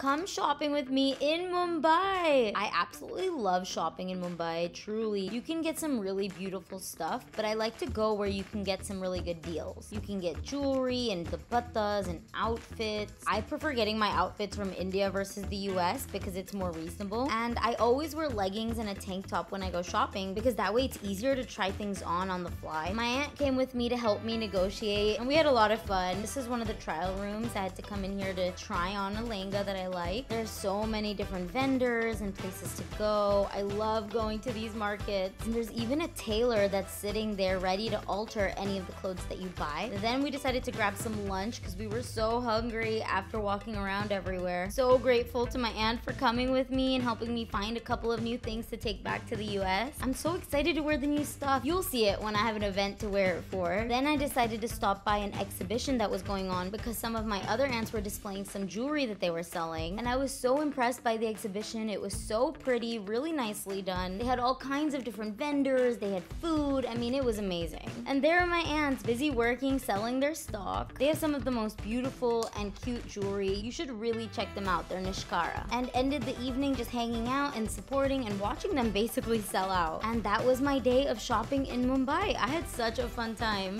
come shopping with me in Mumbai. I absolutely love shopping in Mumbai, truly. You can get some really beautiful stuff, but I like to go where you can get some really good deals. You can get jewelry and dupattas and outfits. I prefer getting my outfits from India versus the US because it's more reasonable. And I always wear leggings and a tank top when I go shopping because that way it's easier to try things on on the fly. My aunt came with me to help me negotiate and we had a lot of fun. This is one of the trial rooms. I had to come in here to try on a lehenga that I like. There's so many different vendors and places to go. I love going to these markets. And there's even a tailor that's sitting there ready to alter any of the clothes that you buy. Then we decided to grab some lunch because we were so hungry after walking around everywhere. So grateful to my aunt for coming with me and helping me find a couple of new things to take back to the US. I'm so excited to wear the new stuff. You'll see it when I have an event to wear it for. Then I decided to stop by an exhibition that was going on because some of my other aunts were displaying some jewelry that they were selling. And I was so impressed by the exhibition. It was so pretty, really nicely done. They had all kinds of different vendors, they had food. I mean, it was amazing. And there are my aunts busy working, selling their stock. They have some of the most beautiful and cute jewelry. You should really check them out. They're Nishkara. And ended the evening just hanging out and supporting and watching them basically sell out. And that was my day of shopping in Mumbai. I had such a fun time.